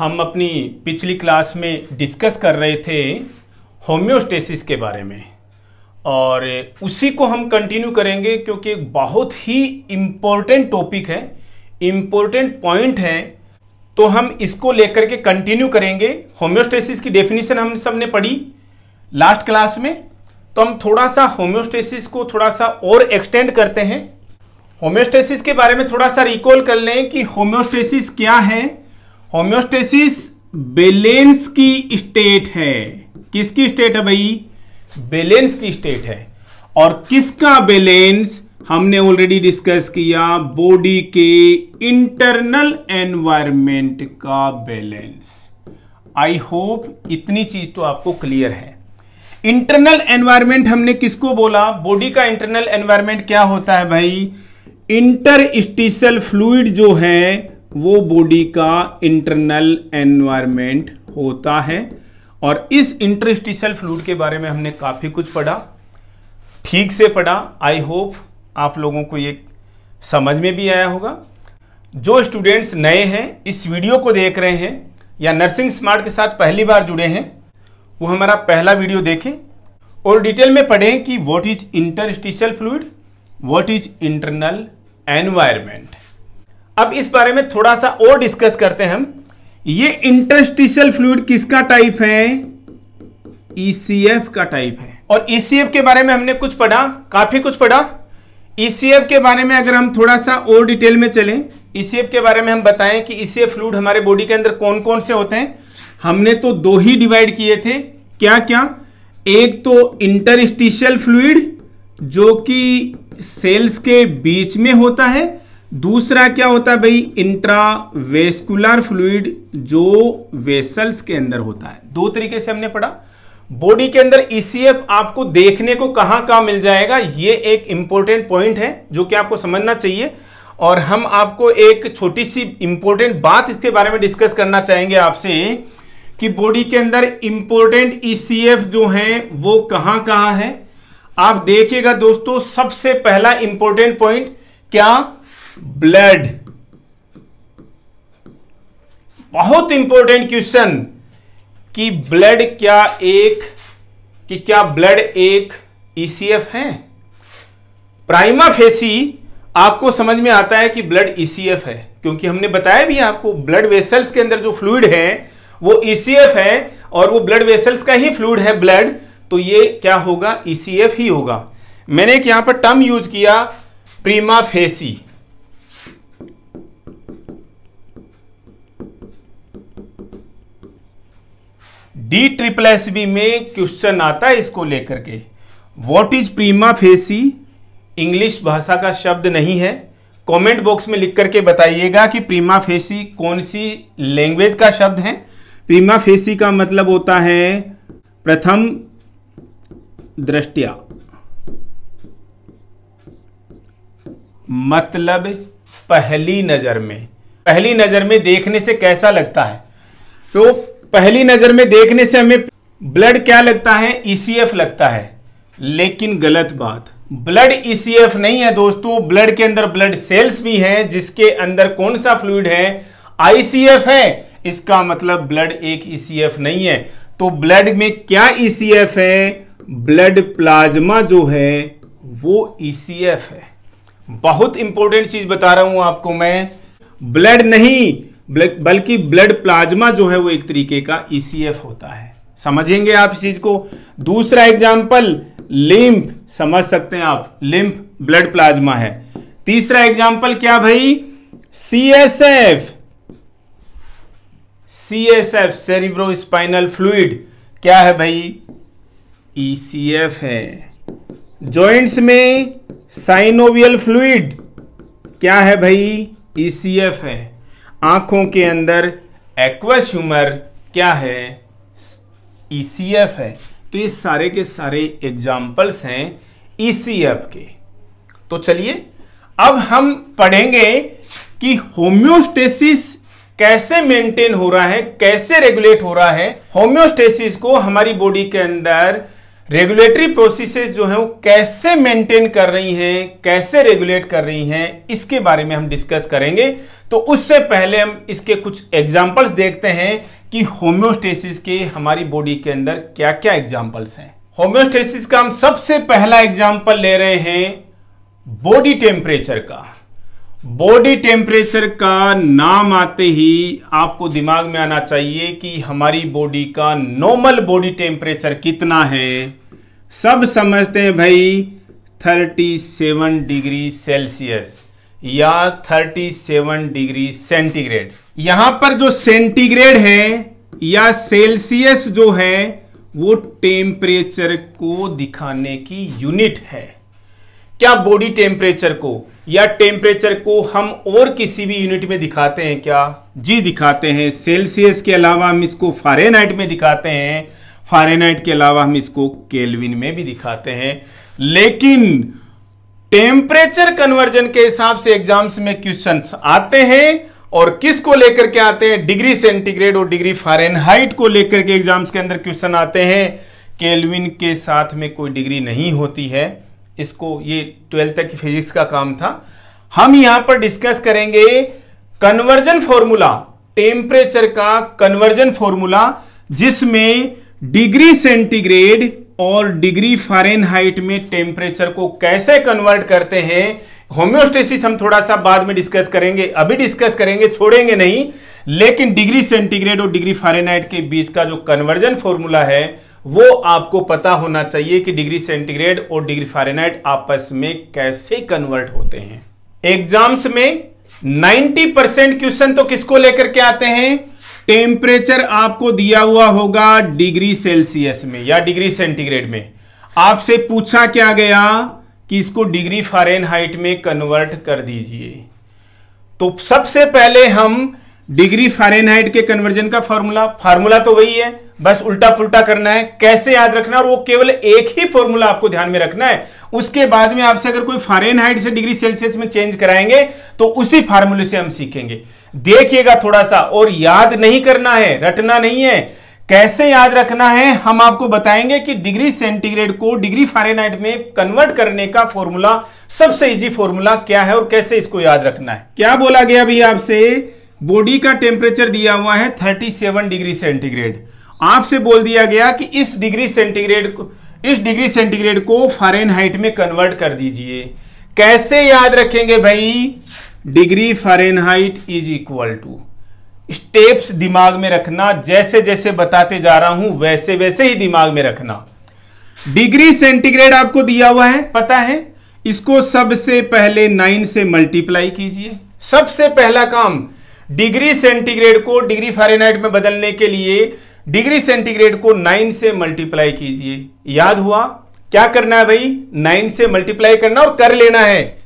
हम अपनी पिछली क्लास में डिस्कस कर रहे थे होम्योस्टेसिस के बारे में। और उसी को हम कंटिन्यू करेंगे क्योंकि बहुत ही इम्पोर्टेंट टॉपिक है इम्पोर्टेंट पॉइंट है। तो हम इसको लेकर के कंटिन्यू करेंगे। होम्योस्टेसिस की डेफिनेशन हम सबने पढ़ी लास्ट क्लास में। तो हम थोड़ा सा होम्योस्टेसिस को थोड़ा सा और एक्सटेंड करते हैं। होम्योस्टेसिस के बारे में थोड़ा सा रिकॉल कर लें कि होम्योस्टेसिस क्या है। होम्योस्टेसिस बैलेंस की स्टेट है। किसकी स्टेट है भाई? बैलेंस की स्टेट है। और किसका बैलेंस हमने ऑलरेडी डिस्कस किया बॉडी के इंटरनल एनवायरमेंट का बैलेंस आई होप इतनी चीज़ तो आपको क्लियर है। इंटरनल एनवायरमेंट हमने किसको बोला? बॉडी का इंटरनल एनवायरमेंट क्या होता है भाई? इंटरस्टिशल फ्लूइड जो है वो बॉडी का इंटरनल एनवायरमेंट होता है। और इस इंटरस्टिशल फ्लूड के बारे में हमने काफ़ी कुछ पढ़ा। ठीक से पढ़ा। आई होप आप लोगों को ये समझ में भी आया होगा। जो स्टूडेंट्स नए हैं, इस वीडियो को देख रहे हैं या नर्सिंग स्मार्ट के साथ पहली बार जुड़े हैं, वो हमारा पहला वीडियो देखें और डिटेल में पढ़ें कि what is interstitial fluid what is internal environment अब इस बारे में थोड़ा सा और डिस्कस करते हैं हम। ये इंटरस्टिशियल फ्लूड किसका टाइप है? ईसीएफ e का टाइप है। और ईसीएफ e के बारे में हमने कुछ पढ़ा, काफ़ी कुछ पढ़ा। ईसीएफ e के बारे में अगर हम थोड़ा सा और डिटेल में चलें ईसीएफ के बारे में हम बताएँ कि ईसीएफ फ्लूड हमारे बॉडी के अंदर कौन कौन से होते हैं। हमने तो दो ही डिवाइड किए थे। क्या क्या एक तो इंटरस्टिशियल फ्लूड जो कि सेल्स के बीच में होता है दूसरा क्या होता है भाई? इंट्रावेस्कुलर फ्लूड जो वेसल्स के अंदर होता है। दो तरीके से हमने पढ़ा। बॉडी के अंदर ईसीएफ e आपको देखने को कहाँ कहाँ मिल जाएगा, ये एक इंपॉर्टेंट पॉइंट है, जो कि आपको समझना चाहिए। और हम आपको एक छोटी सी इंपॉर्टेंट बात इसके बारे में डिस्कस करना चाहेंगे आपसे कि बॉडी के अंदर इंपॉर्टेंट ईसीएफ जो है, वो कहाँ कहाँ है। आप देखिएगा दोस्तों, सबसे पहला इंपॉर्टेंट पॉइंट क्या? ब्लड बहुत इंपॉर्टेंट क्वेश्चन कि ब्लड क्या एक, कि क्या ब्लड एक ईसीएफ है? प्राइमा फेसी आपको समझ में आता है कि ब्लड ईसीएफ है, क्योंकि हमने बताया भी आपको ब्लड वेसल्स के अंदर जो फ्लूड है, वो ईसीएफ है और वो ब्लड वेसल्स का ही फ्लूड है ब्लड तो ये क्या होगा? ईसीएफ ही होगा। मैंने एक यहाँ पर टर्म यूज़ किया prima facie D triple S B में क्वेश्चन आता है इसको लेकर के। What is prima facie English भाषा का शब्द नहीं है। कमेंट बॉक्स में लिख करके बताइएगा कि प्रीमा फेसी कौन सी लैंग्वेज का शब्द है। प्रीमा फेसी का मतलब होता है प्रथम दृष्टिया। मतलब पहली नज़र में। पहली नज़र में देखने से कैसा लगता है? तो पहली नज़र में देखने से हमें ब्लड क्या लगता है? ईसीएफ e लगता है। लेकिन गलत बात। ब्लड ईसीएफ नहीं है दोस्तों। ब्लड के अंदर ब्लड सेल्स भी हैं, जिसके अंदर कौन सा फ्लूड है? आईसीएफ है। इसका मतलब ब्लड एक ईसीएफ e नहीं है। तो ब्लड में क्या ईसीएफ e है? ब्लड प्लाज्मा जो है, वो ईसीएफ है। बहुत इंपॉर्टेंट चीज़ बता रहा हूँ आपको मैं। ब्लड नहीं बल्कि ब्लड प्लाज्मा जो है वो एक तरीके का ईसीएफ e होता है। समझेंगे आप इस चीज़ को? दूसरा एग्ज़ाम्पल लिम्फ समझ सकते हैं आप लिम्फ ब्लड प्लाज्मा है। तीसरा एग्ज़ाम्पल क्या भाई? C S F C S F cerebrospinal fluid क्या है भाई? ईसीएफ e है। जॉइंट्स में साइनोवियल फ्लूड क्या है भाई? ईसीएफ e है। आँखों के अंदर एक्वस ह्यूमर क्या है? ईसीएफ e है। तो ये सारे के सारे एग्जाम्पल्स हैं ईसीएफ के। तो चलिए, अब हम पढ़ेंगे कि होम्योस्टेसिस कैसे मेंटेन हो रहा है, कैसे रेगुलेट हो रहा है। होम्योस्टेसिस को हमारी बॉडी के अंदर रेगुलेटरी प्रोसेसेस जो है वो कैसे मेंटेन कर रही हैं, कैसे रेगुलेट कर रही हैं, इसके बारे में हम डिस्कस करेंगे। तो उससे पहले हम इसके कुछ एग्जांपल्स देखते हैं कि होम्योस्टेसिस के हमारी बॉडी के अंदर क्या क्या एग्जांपल्स हैं। होम्योस्टेसिस का हम सबसे पहला एग्जांपल ले रहे हैं बॉडी टेम्परेचर का। बॉडी टेम्परेचर का नाम आते ही आपको दिमाग में आना चाहिए कि हमारी बॉडी का नॉर्मल बॉडी टेम्परेचर कितना है। सब समझते हैं भाई 37 डिग्री सेल्सियस या 37 डिग्री सेंटीग्रेड यहाँ पर जो सेंटीग्रेड है या सेल्सियस जो है, वो टेम्परेचर को दिखाने की यूनिट है। क्या बॉडी टेम्परेचर को? या टेम्परेचर को हम और किसी भी यूनिट में दिखाते हैं क्या? जी, दिखाते हैं। सेल्सियस के अलावा हम इसको फारेनहाइट में दिखाते हैं। फारेनहाइट के अलावा हम इसको केल्विन में भी दिखाते हैं। लेकिन टेम्परेचर कन्वर्जन के हिसाब से एग्ज़ाम्स में क्वेश्चन आते हैं और किस को लेकर के आते हैं? डिग्री सेंटीग्रेड और डिग्री फारेनहाइट को लेकर के एग्ज़ाम्स के अंदर क्वेश्चन आते हैं। केल्विन के साथ में कोई डिग्री नहीं होती है। इसको, ये ट्वेल्थ तक फिजिक्स का काम था। हम यहाँ पर डिस्कस करेंगे कन्वर्जन फॉर्मूला टेम्परेचर का कन्वर्जन फॉर्मूला जिसमें डिग्री सेंटीग्रेड और डिग्री फारेनहाइट में टेम्परेचर को कैसे कन्वर्ट करते हैं होम्योस्टेसिस हम थोड़ा सा बाद में डिस्कस करेंगे, अभी डिस्कस करेंगे, छोड़ेंगे नहीं, लेकिन डिग्री सेंटीग्रेड और डिग्री फारेनहाइट के बीच का जो कन्वर्जन फॉर्मूला है वो आपको पता होना चाहिए कि डिग्री सेंटीग्रेड और डिग्री फारेनहाइट आपस में कैसे कन्वर्ट होते हैं। एग्ज़ाम्स में 90 परसेंट क्वेश्चन तो किसको लेकर के आते हैं? टेम्परेचर आपको दिया हुआ होगा डिग्री सेल्सियस में या डिग्री सेंटीग्रेड में। आपसे पूछा क्या गया कि इसको डिग्री फारेनहाइट में कन्वर्ट कर दीजिए। तो सबसे पहले हम डिग्री फारेनहाइट के कन्वर्जन का फॉर्मूला, फार्मूला तो वही है। बस उल्टा पुल्टा करना है। कैसे याद रखना है? और वो केवल एक ही फॉर्मूला आपको ध्यान में रखना है। उसके बाद में आपसे अगर कोई फारेनहाइट से डिग्री सेल्सियस में चेंज कराएँगे तो उसी फार्मूले से हम सीखेंगे। देखिएगा थोड़ा सा और याद नहीं करना है, रटना नहीं है। कैसे याद रखना है? हम आपको बताएँगे कि डिग्री सेंटीग्रेड को डिग्री फारेनहाइट में कन्वर्ट करने का फॉर्मूला सबसे इजी फॉर्मूला क्या है और कैसे इसको याद रखना है? क्या बोला गया अभी आपसे? बॉडी का टेम्परेचर दिया हुआ है 37 डिग्री सेंटीग्रेड। आपसे बोल दिया गया कि इस डिग्री सेंटीग्रेड को, इस डिग्री सेंटीग्रेड को फारेनहाइट में कन्वर्ट कर दीजिए। कैसे याद रखेंगे भाई? Degree Fahrenheit is equal to steps दिमाग में रखना, जैसे जैसे बताते जा रहा हूँ, वैसे वैसे ही दिमाग में रखना। डिग्री सेंटीग्रेड आपको दिया हुआ है, पता है? इसको सबसे पहले नाइन से मल्टीप्लाई कीजिए। सबसे पहला काम, डिग्री सेंटीग्रेड को डिग्री फारेनहाइट में बदलने के लिए डिग्री सेंटीग्रेड को नाइन से मल्टीप्लाई कीजिए। याद हुआ? क्या करना है भाई? नाइन से मल्टीप्लाई करना और कर लेना है।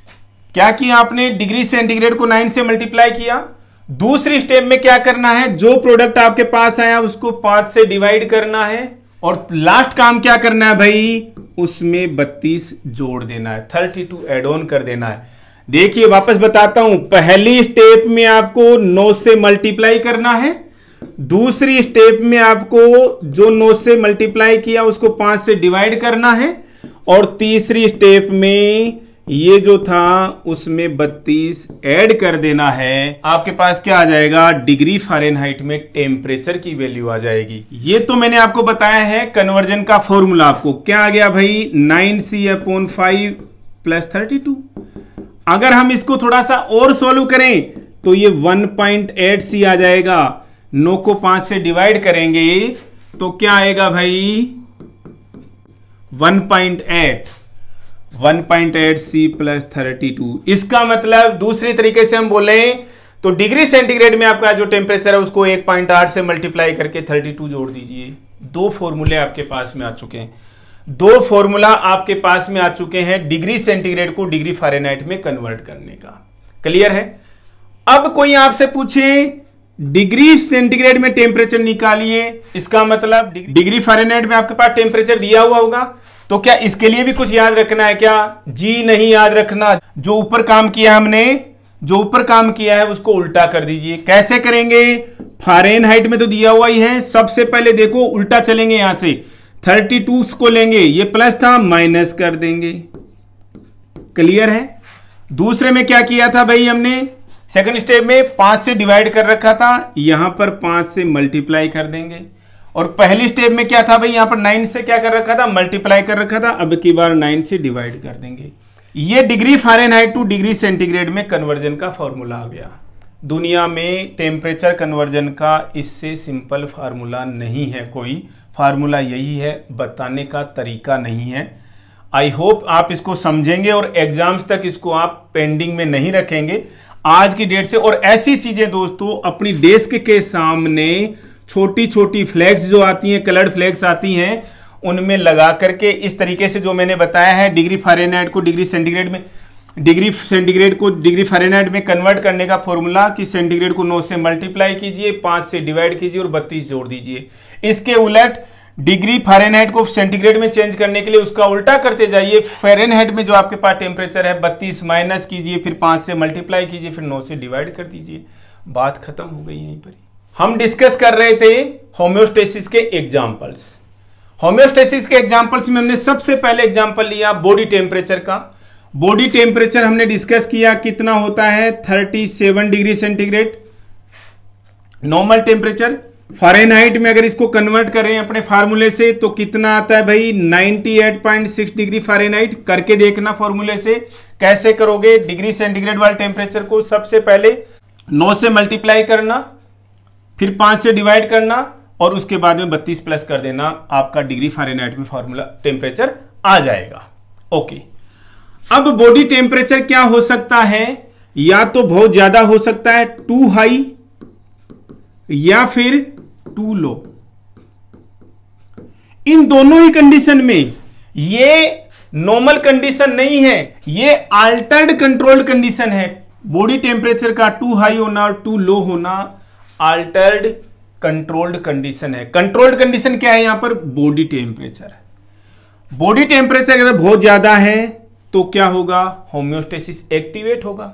क्या किया आपने? डिग्री सेंटीग्रेड को नाइन से मल्टीप्लाई किया। दूसरी स्टेप में क्या करना है? जो प्रोडक्ट आपके पास आया, उसको पाँच से डिवाइड करना है। और लास्ट काम क्या करना है भाई? उसमें बत्तीस जोड़ देना है। थर्टी टू एड ऑन कर देना है। देखिए, वापस बताता हूँ। पहली स्टेप में आपको नौ से मल्टीप्लाई करना है। दूसरी स्टेप में आपको जो नौ से मल्टीप्लाई किया, उसको पाँच से डिवाइड करना है। और तीसरी स्टेप में ये जो था, उसमें 32 ऐड कर देना है। आपके पास क्या आ जाएगा? डिग्री फारेनहाइट में टेम्परेचर की वैल्यू आ जाएगी। ये तो मैंने आपको बताया है, कन्वर्जन का फॉर्मूला आपको। क्या आ गया भाई? Nine C upon five plus thirty two. अगर हम इसको थोड़ा सा और सोल्व करें तो ये 1.8 सी आ जाएगा। नौ को पाँच से डिवाइड करेंगे तो क्या आएगा भाई? 1.8 1.8 सी प्लस थर्टी इसका मतलब दूसरी तरीके से हम बोले तो डिग्री सेंटीग्रेड में आपका जो टेम्परेचर है, उसको 1.8 से मल्टीप्लाई करके 32 जोड़ दीजिए। दो फॉर्मूले आपके पास में आ चुके हैं। दो फॉर्मूला आपके पास में आ चुके हैं डिग्री सेंटीग्रेड को डिग्री फारेनहाइट में कन्वर्ट करने का। क्लियर है? अब कोई आपसे पूछे डिग्री सेंटीग्रेड में टेम्परेचर निकालिए। इसका मतलब डिग्री फारेनहाइट में आपके पास टेम्परेचर दिया हुआ होगा। तो क्या इसके लिए भी कुछ याद रखना है क्या? जी नहीं याद रखना। जो ऊपर काम किया हमने, जो ऊपर काम किया है, उसको उल्टा कर दीजिए। कैसे करेंगे? फारेन हाइट में तो दिया हुआ ही है। सबसे पहले देखो, उल्टा चलेंगे यहाँ से। थर्टी टू को लेंगे। ये प्लस था, माइनस कर देंगे। क्लियर है? दूसरे में क्या किया था भाई हमने? सेकंड स्टेप में पाँच से डिवाइड कर रखा था, यहाँ पर पाँच से मल्टीप्लाई कर देंगे। और पहली स्टेप में क्या था भाई, यहाँ पर नाइन से क्या कर रखा था? मल्टीप्लाई कर रखा था, अब की बार नाइन से डिवाइड कर देंगे। ये degree Fahrenheit to degree centigrade में कन्वर्जन का फॉर्मूला आ गया। दुनिया में टेम्परेचर कन्वर्जन का इससे सिंपल फार्मूला नहीं है कोई। फार्मूला यही है, बताने का तरीका नहीं है। आई होप आप इसको समझेंगे और एग्ज़ाम्स तक इसको आप पेंडिंग में नहीं रखेंगे। आज की डेट से और ऐसी चीज़ें दोस्तों, अपनी डेस्क के सामने छोटी छोटी फ्लैग्स जो आती हैं कलर्ड फ्लैग्स आती हैं, उनमें लगा करके इस तरीके से जो मैंने बताया है डिग्री फारेनहाइट को डिग्री सेंटीग्रेड में डिग्री सेंटीग्रेड को डिग्री फारेनहाइट में कन्वर्ट करने का फॉर्मूला कि सेंटीग्रेड को नौ से मल्टीप्लाई कीजिए, पाँच से डिवाइड कीजिए और बत्तीस जोड़ दीजिए। इसके उलट डिग्री फारेनहाइट को सेंटीग्रेड में चेंज करने के लिए उसका उल्टा करते जाइए। फेरेनहाइट में जो आपके पास टेम्परेचर है, बत्तीस माइनस कीजिए, फिर पाँच से मल्टीप्लाई कीजिए, फिर नौ से डिवाइड कर दीजिए। बात खत्म हो गई यहीं पर। हम डिस्कस कर रहे थे होम्योस्टेसिस के एग्जाम्पल्स होम्योस्टेसिस के एग्जाम्पल्स में हमने सबसे पहले एग्ज़ाम्पल लिया बॉडी टेम्परेचर का। बॉडी टेम्परेचर हमने डिस्कस किया कितना होता है 37 degree centigrade. Normal temperature Fahrenheit में अगर इसको कन्वर्ट करें अपने फार्मूले से तो कितना आता है भाई? 98.6 डिग्री फॉरेनहाइट करके देखना फॉर्मूले से। कैसे करोगे? डिग्री सेंटीग्रेड वाले टेम्परेचर को सबसे पहले 9 से मल्टीप्लाई करना, फिर 5 से डिवाइड करना, और उसके बाद में 32 प्लस कर देना। आपका डिग्री फॉरेनहाइट में फॉर्मूला टेम्परेचर आ जाएगा। ओके अब बॉडी टेम्परेचर क्या हो सकता है? या तो बहुत ज़्यादा हो सकता है टू हाई या फिर टू लो। इन दोनों ही कंडीशन में ये नॉर्मल कंडीशन नहीं है, ये अल्टर्ड कंट्रोल्ड कंडीशन है। बॉडी टेम्परेचर का टू हाई होना, टू लो होना अल्टर्ड कंट्रोल्ड कंडीशन है। कंट्रोल्ड कंडीशन क्या है यहाँ पर? बॉडी टेम्परेचर बॉडी टेम्परेचर अगर बहुत ज़्यादा है तो क्या होगा? होम्योस्टेसिस एक्टिवेट होगा।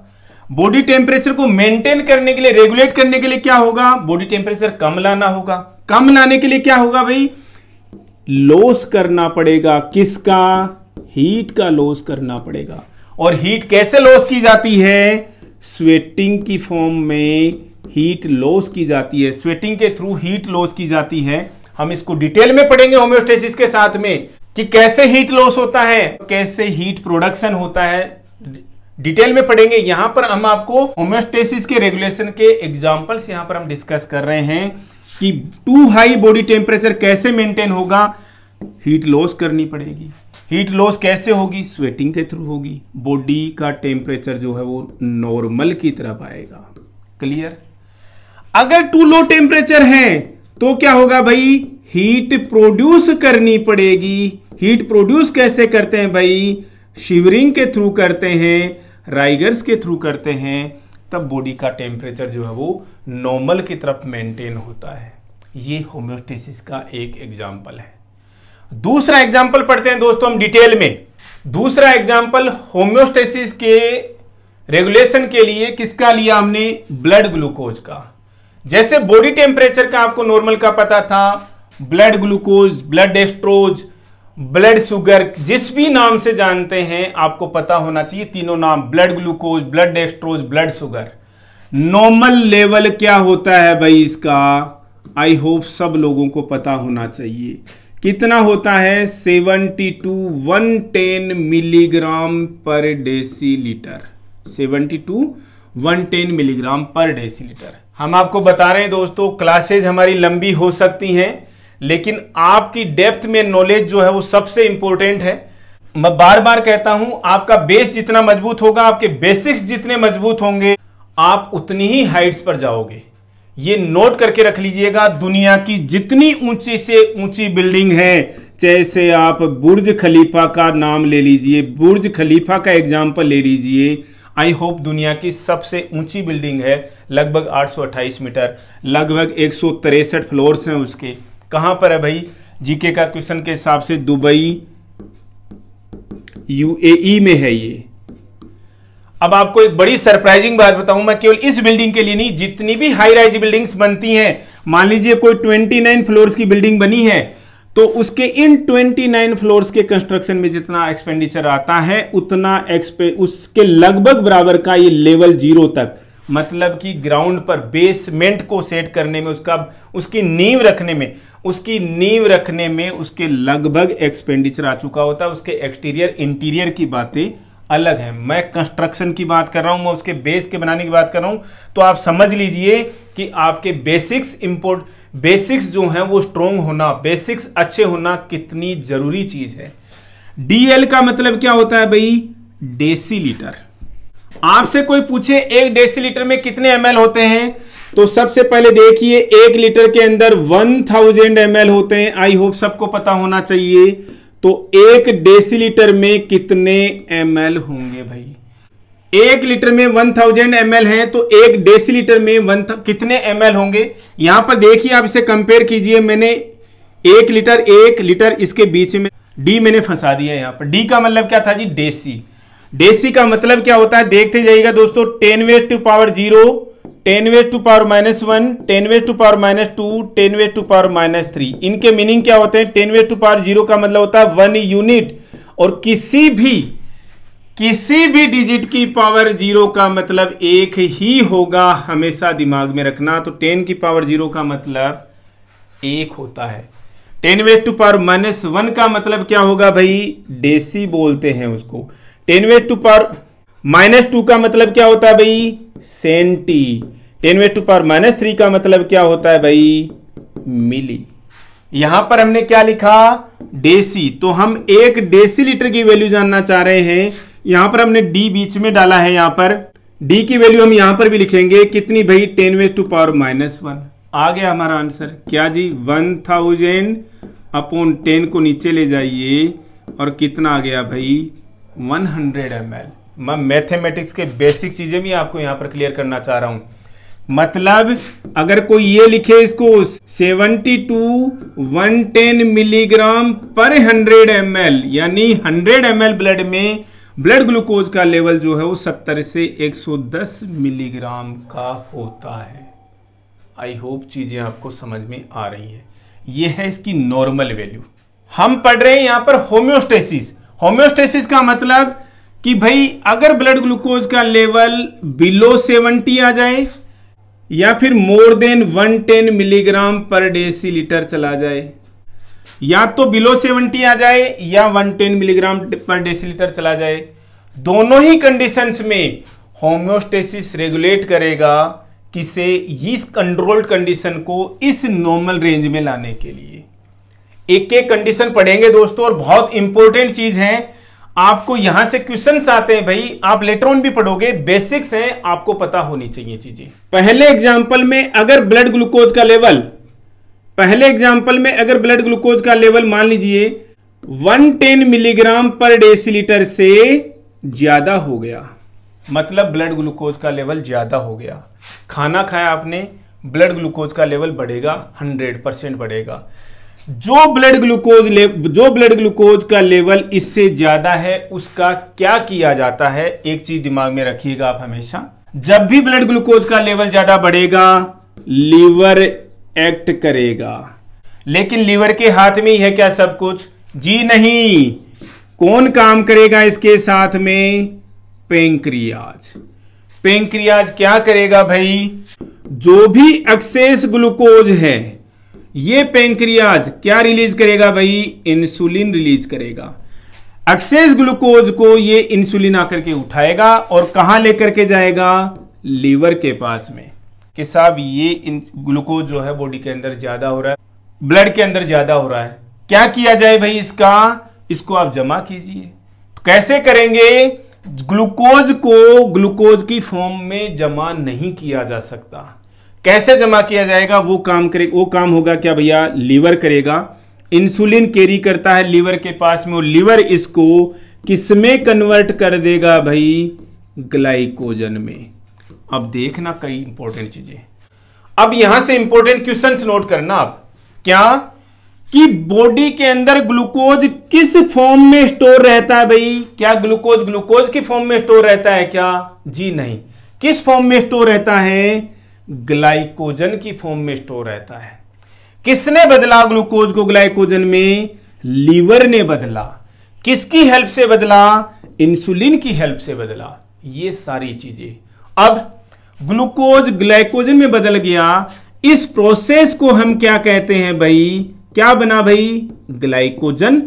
बॉडी टेम्परेचर को मेंटेन करने के लिए रेगुलेट करने के लिए क्या होगा? बॉडी टेम्परेचर कम लाना होगा। कम लाने के लिए क्या होगा भाई? लॉस करना पड़ेगा। किसका? हीट का लॉस करना पड़ेगा। और हीट कैसे लॉस की जाती है? स्वेटिंग की फॉर्म में हीट लॉस की जाती है। स्वेटिंग के थ्रू हीट लॉस की जाती है। हम इसको डिटेल में पढ़ेंगे होम्योस्टेसिस के साथ में कि कैसे हीट लॉस होता है? कैसे हीट प्रोडक्शन होता है? डिटेल में पढ़ेंगे। यहाँ पर हम आपको होम्योस्टेसिस के रेगुलेशन के एग्जांपल्स यहाँ पर हम डिस्कस कर रहे हैं कि टू हाई बॉडी टेम्परेचर कैसे मेंटेन होगा। हीट लॉस करनी पड़ेगी। हीट लॉस कैसे होगी? स्वेटिंग के थ्रू होगी। बॉडी का टेम्परेचर जो है वो नॉर्मल की तरफ़ आएगा। क्लियर अगर टू लो टेम्परेचर है तो क्या होगा भाई? हीट प्रोड्यूस करनी पड़ेगी। हीट प्रोड्यूस कैसे करते हैं भाई? शिवरिंग के थ्रू करते हैं। राइगर्स के थ्रू करते हैं, तब बॉडी का टेम्परेचर जो है वो नॉर्मल की तरफ़ मेंटेन होता है। ये होम्योस्टेसिस का एक एग्ज़ाम्पल है। दूसरा एग्ज़ाम्पल पढ़ते हैं दोस्तों हम डिटेल में। दूसरा एग्ज़ाम्पल होम्योस्टेसिस के रेगुलेशन के लिए किसका लिया हमने? ब्लड ग्लूकोज का। जैसे बॉडी टेम्परेचर का आपको नॉर्मल का पता था, blood glucose, blood dextrose blood sugar, जिस भी नाम से जानते हैं, आपको पता होना चाहिए, तीनों नाम, blood glucose, blood dextrose, blood sugar. Normal level क्या होता है भाई इसका? आई होप सब लोगों को पता होना चाहिए। कितना होता है? Seventy two one ten milligram per decilitre seventy two one ten milligram per decilitre हम आपको बता रहे हैं दोस्तों क्लासेज हमारी लंबी हो सकती हैं। लेकिन आपकी डेप्थ में नॉलेज जो है वो सबसे इंपॉर्टेंट है। मैं बार बार कहता हूँ, आपका बेस जितना मज़बूत होगा, आपके बेसिक्स जितने मज़बूत होंगे, आप उतनी ही हाइट्स पर जाओगे। ये नोट करके रख लीजिएगा, दुनिया की जितनी ऊँची से ऊँची बिल्डिंग है, जैसे आप बुर्ज खलीफा का नाम ले लीजिए, बुर्ज खलीफा का एग्ज़ाम्पल ले लीजिए आई होप दुनिया की सबसे ऊँची बिल्डिंग है, लगभग 828 मीटर, लगभग एक फ्लोर्स हैं उसके। कहाँ पर है भाई? जीके का क्वेश्चन के हिसाब से दुबई यूएई में है ये। अब आपको एक बड़ी सरप्राइजिंग बात बताऊँ, मैं केवल इस बिल्डिंग के लिए नहीं, जितनी भी हाई राइज बिल्डिंग्स बनती हैं, मान लीजिए कोई 29 फ्लोर्स की बिल्डिंग बनी है तो उसके इन 29 फ्लोर्स के कंस्ट्रक्शन में जितना एक्सपेंडिचर आता है, उतना एक्सपे उसके लगभग बराबर का ये लेवल ज़ीरो तक। मतलब कि ग्राउंड पर बेसमेंट को सेट करने में, उसका, उसकी नींव रखने में, उसकी नींव रखने में उसके लगभग एक्सपेंडिचर आ चुका होता है। उसके एक्सटीरियर इंटीरियर की बातें अलग है। मैं कंस्ट्रक्शन की बात कर रहा हूँ, मैं उसके बेस के बनाने की बात कर रहा हूँ। तो आप समझ लीजिए कि आपके बेसिक्स इंपोर्ट बेसिक्स जो हैं वो स्ट्रोंग होना बेसिक्स अच्छे होना कितनी ज़रूरी चीज़ है। डीएल का मतलब क्या होता है भाई? डेसी लीटर आपसे कोई पूछे, एक डेसी लीटर में कितने एमएल होते हैं? तो सबसे पहले देखिए, एक लीटर के अंदर वन थाउज़ेंड एम होते हैं। आई होप सबको पता होना चाहिए। तो एक डेसीलीटर में कितने एमएल होंगे भाई? एक लीटर में वन थाउज़ेंड एम है तो एक डेसीलीटर में वन कितने एमएल होंगे? यहाँ पर देखिए, आप इसे कंपेयर कीजिए। मैंने एक लीटर एक लीटर इसके बीच में डी मैंने फंसा दिया यहाँ पर। डी का मतलब क्या था जी? डेसी। डेसी का मतलब क्या होता है? देखते जाइएगा दोस्तों ten raised to power zero ten raise to power minus one ten raise to power minus two ten raise to power minus three इनके मीनिंग क्या होते हैं? Ten raise to power zero का मतलब होता है वन यूनिट और किसी भी किसी भी डिजिट की पावर ज़ीरो का मतलब एक ही होगा हमेशा दिमाग में रखना। तो टेन की पावर ज़ीरो का मतलब एक होता है। Ten raise to power minus one का मतलब क्या होगा भाई? डेसी बोलते हैं उसको। Ten raise to power minus two का मतलब क्या होता है भाई? Centi ten raise to power minus three का मतलब क्या होता है भाई? मिली। यहाँ पर हमने क्या लिखा? डेसी तो हम एक डेसी लीटर की वैल्यू जानना चाह रहे हैं। यहाँ पर हमने डी बीच में डाला है यहाँ पर। डी की वैल्यू हम यहाँ पर भी लिखेंगे। कितनी भाई? Ten raise to power minus one आ गया हमारा आंसर क्या जी? वन थाउज़ेंड अपॉन टेन को नीचे ले जाइए। और कितना आ गया भाई? वन हंड्रेड एम एल मैं मैथमेटिक्स के बेसिक चीज़ें भी आपको यहाँ पर क्लियर करना चाह रहा हूँ। मतलब अगर कोई ये लिखे इसको 70 टू 110 मिलीग्राम पर 100 एम यानी 100 एम ब्लड में ब्लड ग्लूकोज का लेवल जो है वो 70 से 110 मिलीग्राम का होता है। आई होप चीज़ें आपको समझ में आ रही है। ये है इसकी नॉर्मल वैल्यू हम पढ़ रहे हैं यहाँ पर होम्योस्टेसिस होम्योस्टेसिस का मतलब कि भाई, अगर ब्लड ग्लूकोज का लेवल बिलो सेवेंटी आ जाए, या फिर more than one ten milligram per decilitre चला जाए, या तो बिलो सेवेंटी आ जाए, या one ten milligram per decilitre चला जाए, दोनों ही कंडीशंस में होम्योस्टेसिस रेगुलेट करेगा किसे, इस कंट्रोल्ड कंडीशन को, इस नॉर्मल रेंज में लाने के लिए। एक एक कंडीशन पढ़ेंगे दोस्तों और बहुत इंपॉर्टेंट चीज़ है। आपको यहाँ से क्वेश्चन आते हैं भाई आप लेटर ऑन भी पढ़ोगे बेसिक्स हैं आपको पता होनी चाहिए चीज़ें। पहले एग्जांपल में अगर ब्लड ग्लूकोज का लेवल पहले एग्जांपल में अगर ब्लड ग्लूकोज का लेवल मान लीजिए 110 मिलीग्राम पर डेसीलीटर से ज़्यादा हो गया। मतलब ब्लड ग्लूकोज का लेवल ज़्यादा हो गया। खाना खाया आपने ब्लड ग्लूकोज का लेवल बढ़ेगा 100 परसेंट बढ़ेगा। जो ब्लड ग्लूकोज जो ब्लड ग्लूकोज का लेवल इससे ज़्यादा है, उसका क्या किया जाता है? एक चीज़ दिमाग में रखिएगा आप हमेशा। जब भी ब्लड ग्लूकोज का लेवल ज़्यादा बढ़ेगा लीवर एक्ट करेगा। लेकिन लीवर के हाथ में ही है क्या सब कुछ? जी नहीं। कौन काम करेगा इसके साथ में? पेंक्रियाज। पेंक्रियाज क्या करेगा भाई? जो भी एक्सेस ग्लूकोज है ये पेंक्रियाज क्या रिलीज़ करेगा भाई? इंसुलिन रिलीज़ करेगा। एक्सेस ग्लूकोज को ये इंसुलिन आकर के उठाएगा और कहाँ लेकर के जाएगा? लीवर के पास में। कि साहब, ये ग्लूकोज जो है बॉडी के अंदर ज़्यादा हो रहा है, ब्लड के अंदर ज़्यादा हो रहा है। क्या किया जाए भाई इसका? इसको आप जमा कीजिए। तो कैसे करेंगे? ग्लूकोज को ग्लूकोज की फॉर्म में जमा नहीं किया जा सकता। कैसे जमा किया जाएगा, वो काम करे, वो काम होगा क्या भैया? लीवर करेगा। इंसुलिन कैरी करता है लीवर के पास में, और लीवर इसको किसमें कन्वर्ट कर देगा भाई? ग्लाइकोजन में। अब देखना कई इंपॉर्टेंट चीज़ें। अब यहाँ से इंपॉर्टेंट क्वेश्चन नोट करना आप। क्या? कि बॉडी के अंदर ग्लूकोज किस फॉर्म में स्टोर रहता है भाई? क्या ग्लूकोज ग्लूकोज की फॉर्म में स्टोर रहता है क्या? जी नहीं। किस फॉर्म में स्टोर रहता है? ग्लाइकोजन की फॉर्म में स्टोर रहता है। किसने बदला ग्लूकोज को ग्लाइकोजन में? लीवर ने बदला। किसकी हेल्प से बदला? इंसुलिन की हेल्प से बदला। ये सारी चीज़ें। अब, ग्लूकोज ग्लाइकोजन में बदल गया। इस प्रोसेस को हम क्या कहते हैं भाई? क्या बना भाई? ग्लाइकोजन।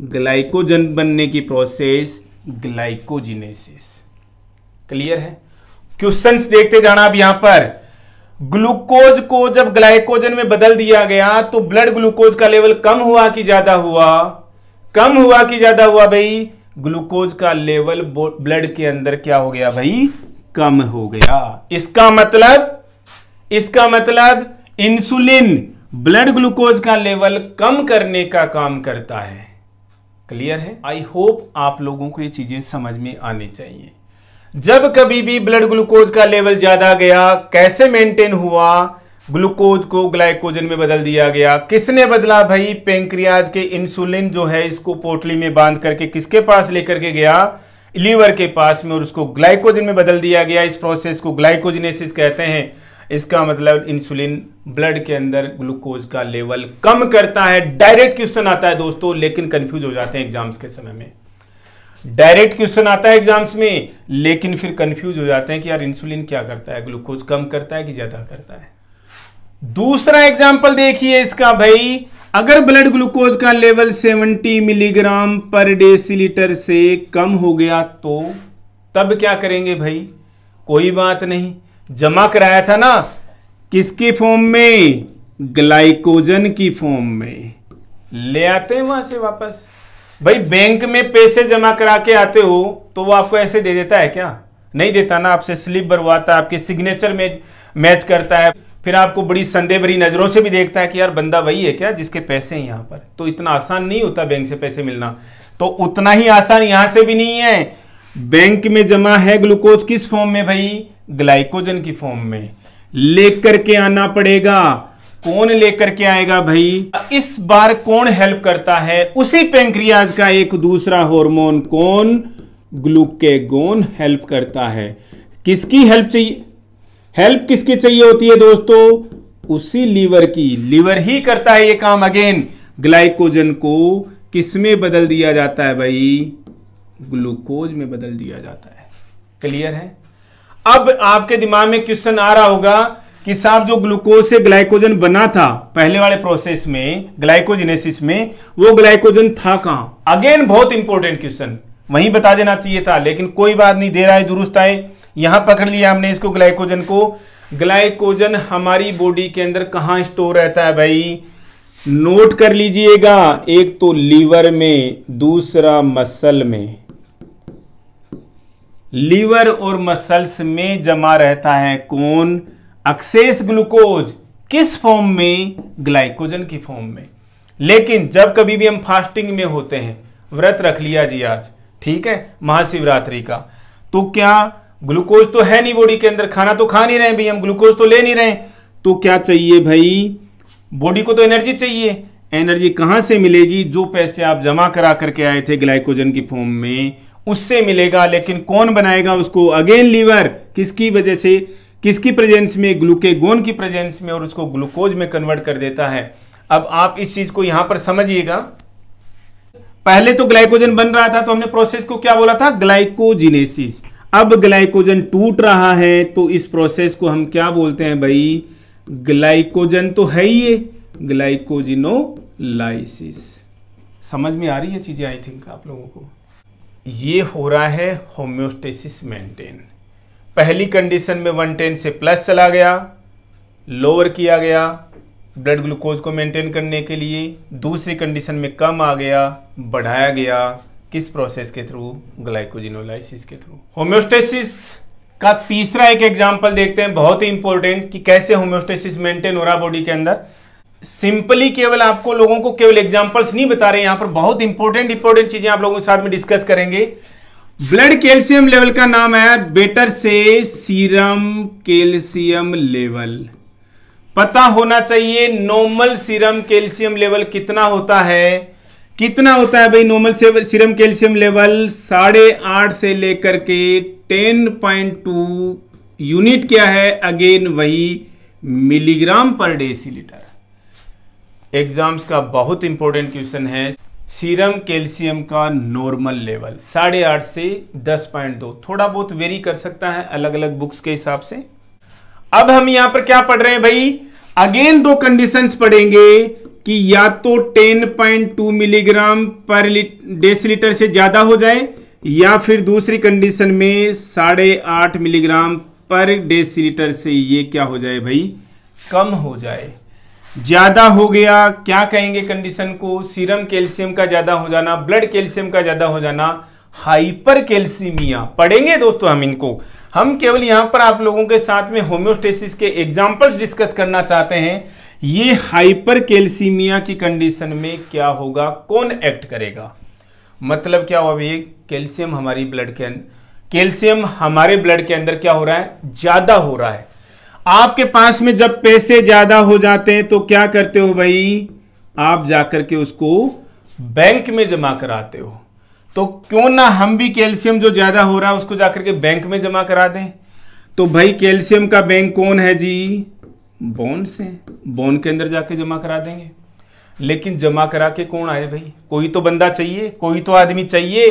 ग्लाइकोजन बनने की प्रोसेस ग्लाइकोजिनेसिस। क्लियर है? क्वेश्चंस देखते जाना अब यहाँ पर। ग्लूकोज को जब ग्लाइकोजन में बदल दिया गया तो ब्लड ग्लूकोज का लेवल कम हुआ कि ज़्यादा हुआ? कम हुआ कि ज़्यादा हुआ भाई? ग्लूकोज का लेवल ब्लड के अंदर क्या हो गया भाई? कम हो गया। इसका मतलब इसका मतलब इंसुलिन ब्लड ग्लूकोज का लेवल कम करने का काम करता है। क्लियर है? आई होप आप लोगों को ये चीज़ें समझ में आनी चाहिए। जब कभी भी ब्लड ग्लूकोज का लेवल ज़्यादा गया, कैसे मेंटेन हुआ? ग्लूकोज को ग्लाइकोजन में बदल दिया गया। किसने बदला भाई? पेंक्रियाज के इंसुलिन जो है, इसको पोटली में बाँध करके किसके पास लेकर के गया? लीवर के पास में, और उसको ग्लाइकोजन में बदल दिया गया। इस प्रोसेस को ग्लाइकोजिनेसिस कहते हैं। इसका मतलब इंसुलिन ब्लड के अंदर ग्लूकोज का लेवल कम करता है। डायरेक्ट क्वेश्चन आता है दोस्तों, लेकिन कंफ्यूज हो जाते हैं एग्ज़ाम्स के समय में। डायरेक्ट क्वेश्चन आता है एग्ज़ाम्स में, लेकिन फिर कंफ्यूज हो जाते हैं कि यार इंसुलिन क्या करता है ग्लूकोज कम करता है कि ज़्यादा करता है? दूसरा एग्ज़ाम्पल देखिए इसका भाई, अगर ब्लड ग्लूकोज का लेवल 70 मिलीग्राम पर डेसीलीटर से कम हो गया तो तब क्या करेंगे भाई? कोई बात नहीं। जमा कराया था ना, किसके फॉर्म में? ग्लाइकोजन की फॉर्म में। ले आते हैं वहाँ से वापस। भाई बैंक में पैसे जमा करा के आते हो तो वो आपको ऐसे दे देता है क्या? नहीं देता ना, आपसे स्लिप भरवाता है, आपके सिग्नेचर में मैच करता है, फिर आपको बड़ी संदेह भरी नज़रों से भी देखता है कि यार बंदा वही है क्या जिसके पैसे हैं यहाँ पर। तो इतना आसान नहीं होता बैंक से पैसे मिलना। तो उतना ही आसान यहाँ से भी नहीं है। बैंक में जमा है ग्लूकोज किस फॉर्म में भाई? ग्लाइकोजन की फॉर्म में। लेकर के आना पड़ेगा। कौन लेकर के आएगा भाई? इस बार कौन हेल्प करता है? उसी पेंक्रियाज का एक दूसरा हार्मोन कौन? ग्लूकेगोन हेल्प करता है। किसकी हेल्प चाहिए? हेल्प किसकी चाहिए होती है दोस्तों? उसी लीवर की। लीवर ही करता है ये काम अगेन ग्लाइकोजन को किसमें बदल दिया जाता है भाई? ग्लूकोज में बदल दिया जाता है। क्लियर है? अब आपके दिमाग में क्वेश्चन आ रहा होगा कि साहब, जो ग्लूकोज से ग्लाइकोजन बना था, पहले वाले प्रोसेस में ग्लाइकोजिनेसिस में, वो ग्लाइकोजन था कहाँ? अगेन बहुत इंपॉर्टेंट क्वेश्चन वहीं बता देना चाहिए था, लेकिन कोई बात नहीं दे रहा है दुरुस्त आए। यहाँ पकड़ लिया हमने इसको ग्लाइकोजन को। ग्लाइकोजन हमारी बॉडी के अंदर कहाँ स्टोर रहता है भाई? नोट कर लीजिएगा, एक तो लीवर में, दूसरा मसल में। लीवर और मसल्स में जमा रहता है कौन? अक्सेस ग्लूकोज किस फॉर्म में? ग्लाइकोजन की फॉर्म में। लेकिन जब कभी भी हम फास्टिंग में होते हैं, व्रत रख लिया जी आज, ठीक है? महाशिवरात्रि का। तो क्या ग्लूकोज तो है नहीं बॉडी के अंदर? खाना तो खा नहीं रहे भाई, हम ग्लूकोज तो ले नहीं रहे तो क्या चाहिए भाई? बॉडी को तो एनर्जी चाहिए। एनर्जी कहाँ से मिलेगी? जो पैसे आप जमा करा करके आए थे ग्लाइकोजन की फॉर्म में, उससे मिलेगा। लेकिन कौन बनाएगा उसको? Again liver. किसकी वजह से? किसकी प्रेजेंस में? ग्लूकेगोन की प्रेजेंस में और उसको ग्लूकोज में कन्वर्ट कर देता है। अब आप इस चीज़ को यहाँ पर समझिएगा। पहले तो ग्लाइकोजन बन रहा था तो हमने प्रोसेस को क्या बोला था? ग्लाइकोजिनेसिस अब ग्लाइकोजन टूट रहा है तो इस प्रोसेस को हम क्या बोलते हैं भाई? ग्लाइकोजन तो है ही ग्लाइकोजिनोलाइसिस समझ में आ रही है चीज़ें आई थिंक आप लोगों को? ये हो रहा है होम्योस्टेसिस मेंटेन पहली कंडीशन में 110 से प्लस चला गया लोअर किया गया ब्लड ग्लूकोज को मेंटेन करने के लिए। दूसरी कंडीशन में कम आ गया, बढ़ाया गया किस प्रोसेस के थ्रू ग्लाइकोजिनोलाइसिस के थ्रू होम्योस्टेसिस का तीसरा एक एग्जांपल देखते हैं, बहुत ही इंपॉर्टेंट कि कैसे होम्योस्टेसिस मेंटेन हो रहा बॉडी के अंदर। सिंपली केवल आपको लोगों को केवल एग्जाम्पल्स नहीं बता रहे यहाँ पर बहुत इंपॉर्टेंट इंपॉर्टेंट चीज़ें आप लोगों के साथ में डिस्कस करेंगे। ब्लड कैल्शियम लेवल का नाम है, बेटर से सीरम कैल्शियम लेवल। पता होना चाहिए, नॉर्मल सीरम कैल्शियम लेवल कितना होता है? कितना होता है भाई नॉर्मल सीरम कैल्शियम लेवल? साढ़े आठ से लेकर के टेन पॉइंट टू यूनिट क्या है? अगेन वही मिलीग्राम पर डेसीलीटर। एग्ज़ाम्स का बहुत इंपॉर्टेंट क्वेश्चन है। सीरम कैल्शियम का नॉर्मल लेवल, साढ़े आठ से दस पॉइंट दो। थोड़ा बहुत वेरी कर सकता है अलग अलग बुक्स के हिसाब से। अब हम यहाँ पर क्या पढ़ रहे हैं भाई? अगेन दो कंडीशंस पढ़ेंगे कि या तो 10.2 मिलीग्राम पर डेसीलीटर से ज़्यादा हो जाए, या फिर दूसरी कंडीशन में साढ़े आठ मिलीग्राम पर डेसीलीटर से ये क्या हो जाए भाई? कम हो जाए। ज़्यादा हो गया, क्या कहेंगे कंडीशन को? सीरम कैल्शियम का ज़्यादा हो जाना ब्लड कैल्शियम का ज़्यादा हो जाना हाइपर कैल्सीमिया पढ़ेंगे दोस्तों हम इनको। हम केवल यहाँ पर आप लोगों के साथ में होम्योस्टेसिस के एग्जांपल्स डिस्कस करना चाहते हैं। ये हाइपर कैल्सीमिया की कंडीशन में क्या होगा? कौन एक्ट करेगा? मतलब क्या हुआ भैया? कैल्शियम हमारी ब्लड के अंदर कैल्शियम हमारे ब्लड के अंदर क्या हो रहा है? ज़्यादा हो रहा है। आपके पास में जब पैसे ज़्यादा हो जाते हैं तो क्या करते हो भाई? आप जाकर के उसको बैंक में जमा कराते हो। तो क्यों ना हम भी कैल्शियम जो ज़्यादा हो रहा है, उसको जाकर के बैंक में जमा करा दें? तो भाई, कैल्शियम का बैंक कौन है जी? बोन से बोन के अंदर जाके जमा करा देंगे। लेकिन जमा करा के कौन आए भाई? कोई तो बंदा चाहिए, कोई तो आदमी चाहिए,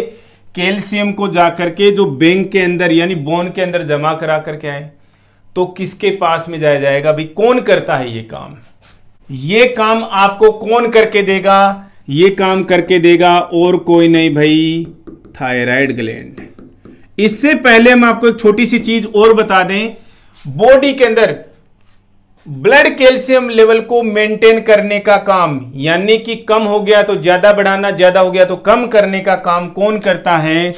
कैल्शियम को जाकर के जो बैंक के अंदर, यानी बोन के अंदर जमा करा करके आए। तो किसके पास में जाया जाएगा? भाई कौन करता है ये काम? ये काम आपको कौन करके देगा? ये काम करके देगा और कोई नहीं भाई, थायराइड ग्लैंड। इससे पहले हम आपको एक छोटी सी चीज़ और बता दें। बॉडी के अंदर ब्लड कैल्शियम लेवल को मेंटेन करने का काम, यानी कि कम हो गया तो ज़्यादा बढ़ाना, ज़्यादा हो गया तो कम करने का काम कौन करता है?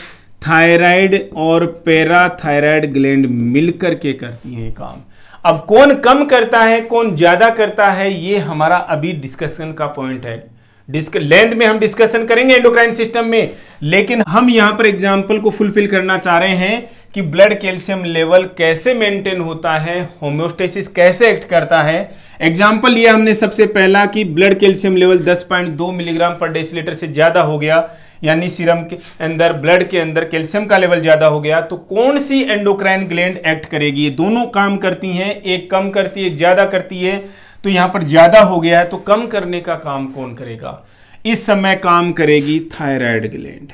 थायराइड और पैराथायराइड ग्लैंड मिलकर के करती हैं काम। अब कौन कम करता है, कौन ज़्यादा करता है, ये हमारा अभी डिस्कशन का पॉइंट है। डिस्क लेंथ में हम डिस्कशन करेंगे एंडोक्राइन सिस्टम में, लेकिन हम यहाँ पर एग्ज़ाम्पल को फुलफिल करना चाह रहे हैं कि ब्लड कैल्शियम लेवल कैसे मेंटेन होता है होम्योस्टेसिस कैसे एक्ट करता है। एग्ज़ाम्पल लिया हमने सबसे पहला कि ब्लड कैल्शियम लेवल 10.2 मिलीग्राम पर डेसीलीटर से ज़्यादा हो गया। यानी सीरम के अंदर, ब्लड के अंदर कैल्शियम का लेवल ज़्यादा हो गया तो कौन सी एंडोक्राइन ग्लैंड एक्ट करेगी? ये दोनों काम करती हैं, एक कम करती है ज़्यादा करती है तो यहाँ पर ज़्यादा हो गया है तो कम करने का काम कौन करेगा? इस समय काम करेगी थायराइड ग्लैंड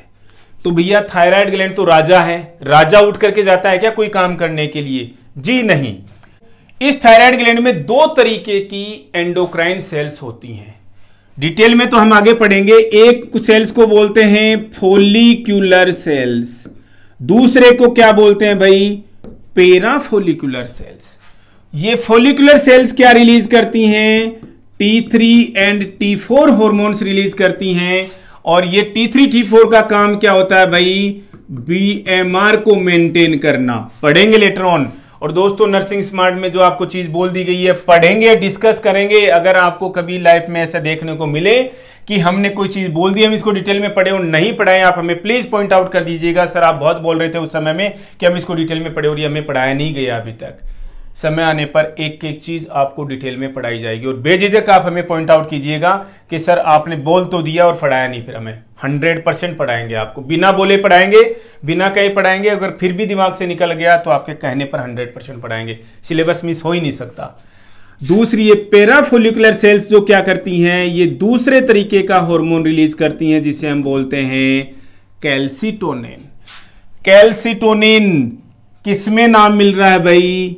तो भैया थायराइड ग्लैंड तो राजा है। राजा उठ करके जाता है क्या कोई काम करने के लिए? जी नहीं. इस थायराइड ग्लैंड में दो तरीके की एंडोक्राइन सेल्स होती हैं। डिटेल में तो हम आगे पढ़ेंगे। एक सेल्स को बोलते हैं फोलिक्यूलर सेल्स दूसरे को क्या बोलते हैं भाई? पेरा पेराफोलिकुलर सेल्स ये फोलिकुलर सेल्स क्या रिलीज़ करती हैं? T3 and T4 hormones release करती हैं। और ये T3 T4 का काम क्या होता है भाई? बीएमआर को मेंटेन करना। पढ़ेंगे लेटर ऑन और दोस्तों नर्सिंग स्मार्ट में जो आपको चीज़ बोल दी गई है, पढ़ेंगे डिस्कस करेंगे। अगर आपको कभी लाइफ में ऐसा देखने को मिले कि हमने कोई चीज़ बोल दी, हम इसको डिटेल में पढ़े और नहीं पढ़ाए, आप हमें प्लीज़ पॉइंट आउट कर दीजिएगा। सर, आप बहुत बोल रहे थे उस समय में कि हम इसको डिटेल में पढ़े और हमें पढ़ाया नहीं गया अभी तक। समय आने पर एक एक चीज़ आपको डिटेल में पढ़ाई जाएगी। और बेझिझक आप हमें पॉइंट आउट कीजिएगा कि सर आपने बोल तो दिया और पढ़ाया नहीं फिर हमें। हंड्रेड परसेंट पढ़ाएँगे आपको। बिना बोले पढ़ाएँगे, बिना कहे पढ़ाएँगे, अगर फिर भी दिमाग से निकल गया तो आपके कहने पर हंड्रेड परसेंट पढ़ाएँगे। सिलेबस मिस हो ही नहीं सकता। दूसरी, ये पेराफोलिकुलर सेल्स जो क्या करती हैं, ये दूसरे तरीके का हार्मोन रिलीज़ करती हैं, जिसे हम बोलते हैं कैल्सिटोनिन कैल्सिटोनिन किसमें नाम मिल रहा है भाई?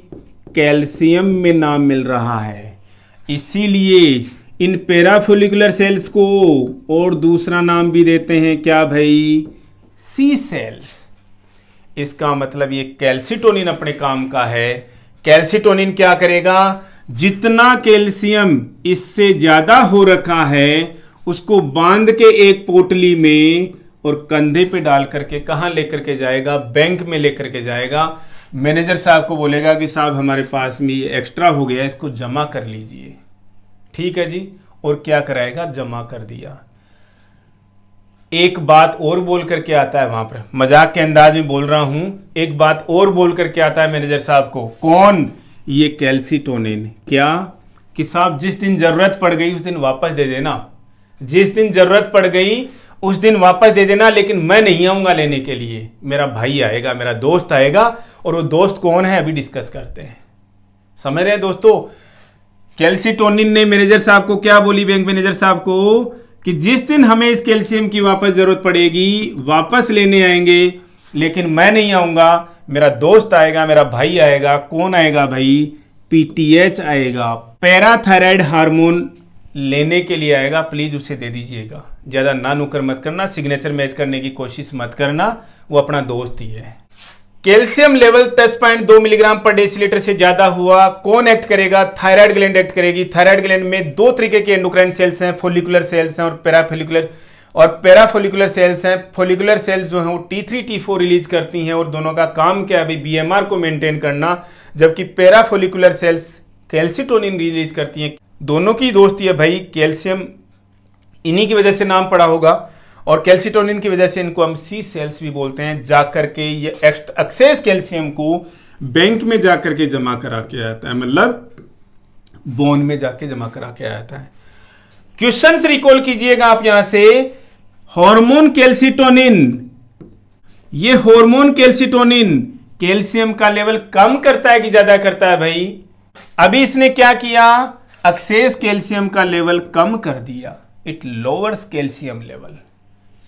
कैल्शियम में नाम मिल रहा है। इसीलिए इन पेराफोलिकुलर सेल्स को और दूसरा नाम भी देते हैं, क्या भाई? C cells. इसका मतलब ये कैल्सिटोनिन अपने काम का है। कैल्सिटोनिन क्या करेगा? जितना कैल्शियम इससे ज़्यादा हो रखा है, उसको बाँध के एक पोटली में और कंधे पे डाल करके कहाँ लेकर के जाएगा? बैंक में लेकर के जाएगा। मैनेजर साहब को बोलेगा कि साहब, हमारे पास में ये एक्स्ट्रा हो गया, इसको जमा कर लीजिए। ठीक है जी? और क्या कराएगा? जमा कर दिया। एक बात और बोल करके आता है वहाँ पर। मज़ाक के अंदाज में बोल रहा हूँ, एक बात और बोल करके आता है मैनेजर साहब को। कौन? ये कैल्सिटोनिन क्या? कि साहब, जिस दिन ज़रूरत पड़ गई, उस दिन वापस दे देना। जिस दिन ज़रूरत पड़ गई उस दिन वापस दे देना, लेकिन मैं नहीं आऊँगा लेने के लिए। मेरा भाई आएगा, मेरा दोस्त आएगा, और वो दोस्त कौन है, अभी डिस्कस करते हैं। समझ रहे हैं दोस्तों? कैल्सीटोनिन ने मैनेजर साहब को क्या बोली बैंक मैनेजर साहब को? कि जिस दिन हमें इस कैल्शियम की वापस ज़रूरत पड़ेगी, वापस लेने आएँगे, लेकिन मैं नहीं आऊँगा, मेरा दोस्त आएगा, मेरा भाई आएगा, कौन आएगा भाई? पीटीएच आएगा। पैराथायराइड हार्मोन लेने के लिए आएगा प्लीज़ उसे दे दीजिएगा। ज़्यादा ना नुकर मत करना सिग्नेचर मैच करने की कोशिश मत करना, वो अपना दोस्त ही है। कैल्शियम लेवल 10.2 मिलीग्राम पर डेसीलीटर से ज़्यादा हुआ, कौन एक्ट करेगा? थायराइड ग्लैंड एक्ट करेगी। थायराइड ग्लैंड में दो तरीके के एंडोक्राइन सेल्स हैं फोलिकुलर सेल्स हैं और पैराफोलिकुलर और पैराफोलिकुलर सेल्स हैं। फोलिकुलर सेल्स जो हैं, वो T three T four release करती हैं और दोनों का काम क्या है? अभी बीएमआर को मेंटेन करना, जबकि पैराफोलिकुलर सेल्स कैल्सिटोनिन रिलीज़ करती हैं। दोनों की दोस्ती है भाई, कैल्शियम इन्हीं की वजह से नाम पड़ा होगा और कैल्सिटोनिन की वजह से इनको हम सी सेल्स भी बोलते हैं जाकर के ये एक्सेस कैल्शियम को बैंक में जाकर के जमा करा के आता है मतलब बोन में जाके जमा करा के आता है क्वेश्चन रिकॉल कीजिएगा आप यहाँ से। हार्मोन कैल्सिटोनिन ये हार्मोन कैल्सिटोनिन कैल्शियम का लेवल कम करता है कि ज़्यादा करता है भाई? अभी इसने क्या किया? एक्सेस कैल्शियम का लेवल कम कर दिया। It lowers calcium level